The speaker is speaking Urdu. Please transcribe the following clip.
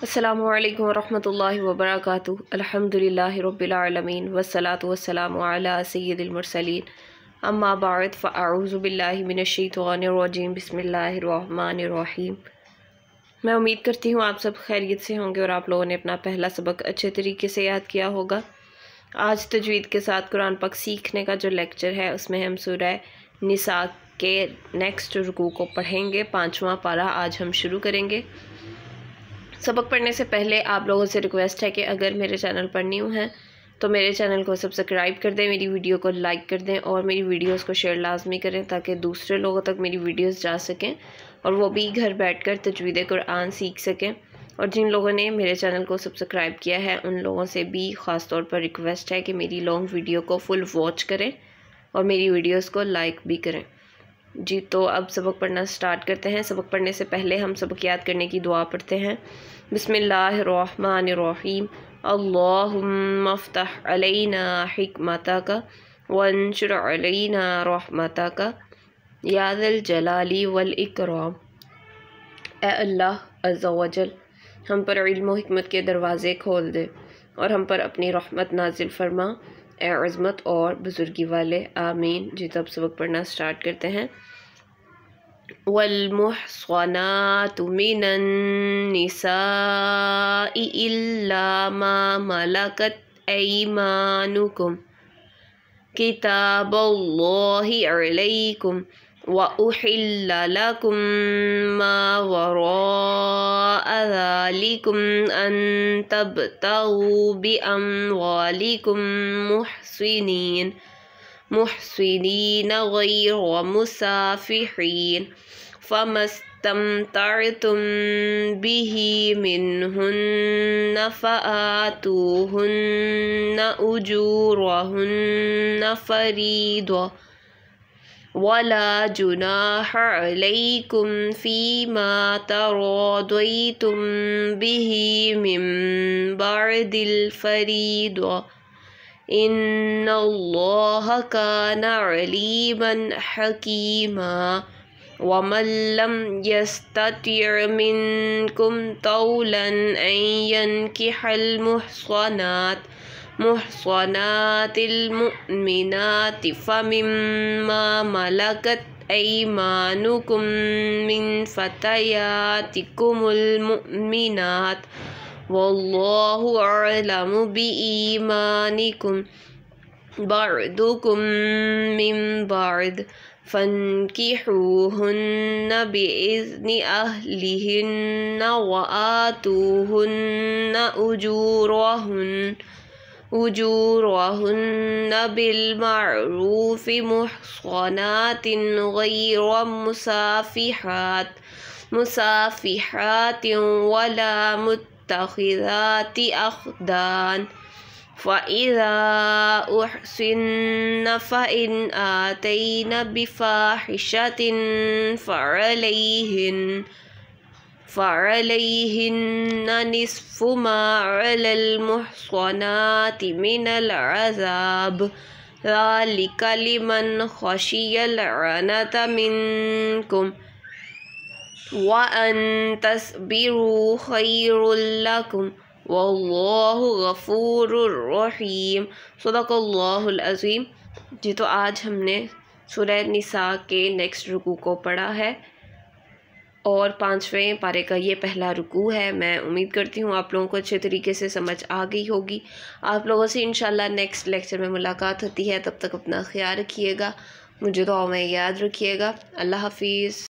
السلام علیکم ورحمۃ اللہ وبرکاتہ۔ الحمد للہ رب العالمین والصلاة والسلام علی سید المرسلین۔ اما بعد، فاعوذ باللہ من الشیطان الرجیم، بسم اللہ الرحمن الرحیم۔ میں امید کرتی ہوں آپ سب خیریت سے ہوں گے اور آپ لوگوں نے اپنا پہلا سبق اچھے طریقے سے یاد کیا ہوگا۔ آج تجوید کے ساتھ قرآن پاک سیکھنے کا جو لیکچر ہے، اس میں ہم سورہ نساء کے نیکسٹ رکوع کو پڑھیں گے۔ پانچواں پارہ آج ہم شروع کریں گے۔ سبق پڑھنے سے پہلے آپ لوگوں سے ریکویسٹ ہے کہ اگر میرے چینل پر نیو ہیں تو میرے چینل کو سبسکرائب کر دیں، میری ویڈیو کو لائک کر دیں اور میری ویڈیوز کو شیئر لازمی کریں تاکہ دوسرے لوگوں تک میری ویڈیوز جا سکیں اور وہ بھی گھر بیٹھ کر تجوید قرآن سیکھ سکیں۔ اور جن لوگوں نے میرے چینل کو سبسکرائب کیا ہے، ان لوگوں سے بھی خاص طور پر ریکویسٹ ہے کہ میری لانگ ویڈیو کو فل واچ کریں اور میری ویڈیوز کو لائک بھی کریں۔ جی تو اب سبق پڑھنا سٹارٹ کرتے ہیں۔ سبق پڑھنے سے پہلے ہم سبق یاد کرنے کی دعا پڑھتے ہیں۔ بسم اللہ الرحمن الرحیم۔ اللہم افتح علینا حکمتک وانشر علینا رحمتک۔ یا ذا الجلالی والاکرام۔ اے اللہ عز و جل، ہم پر علم و حکمت کے دروازے کھول دے اور ہم پر اپنی رحمت نازل فرما۔ اے عظمت اور بزرگی والے، آمین۔ جی تو اب سبق پڑھنا سٹارٹ کرتے ہیں۔ والمحصنات من النساء إلا ما ملكت أيمانكم كتاب الله عليكم وأحل لكم ما وراء ذلكم أن تبتغوا بأموالكم محصنين محصنين غير مسافحين فما استمتعتم به منهن فآتوهن أجورهن فريضة ولا جناح عليكم فيما تراضيتم به من بعد الفريضة. إن الله كان عليما حكيما. ومن لم يستطع منكم طولا أن ينكح المحصنات محصنات المؤمنات فمما ملكت أيمانكم من فتياتكم المؤمنات. والله أعلم بإيمانكم. بعضكم من بعض. فانكحوهن بإذن أهلهن وآتوهن أجورهن. أجورهن بالمعروف محصنات غير مسافحات مسافحات ولا متخذات أخدان. فإذا أحسن فإن آتين بفاحشة فعليهن. فعليهن نصف ما على المحصنات من العذاب ذلك لمن خشي العنة منكم وأن تصبروا خير لكم واللہ غفور الرحیم صدق اللہ العظیم۔ جی تو آج ہم نے سورہ نساء کے نیکسٹ رکوع کو پڑھا ہے۔ اور پانچویں پارے کا یہ پہلا رکوع ہے۔ میں امید کرتی ہوں آپ لوگوں کو اچھے طریقے سے سمجھ آ گئی ہوگی۔ آپ لوگوں سے انشاءاللہ نیکسٹ لیکچر میں ملاقات ہوتی ہے۔ تب تک اپنا خیال رکھیے گا۔ مجھے دعا میں یاد رکھیے گا۔ اللہ حافظ۔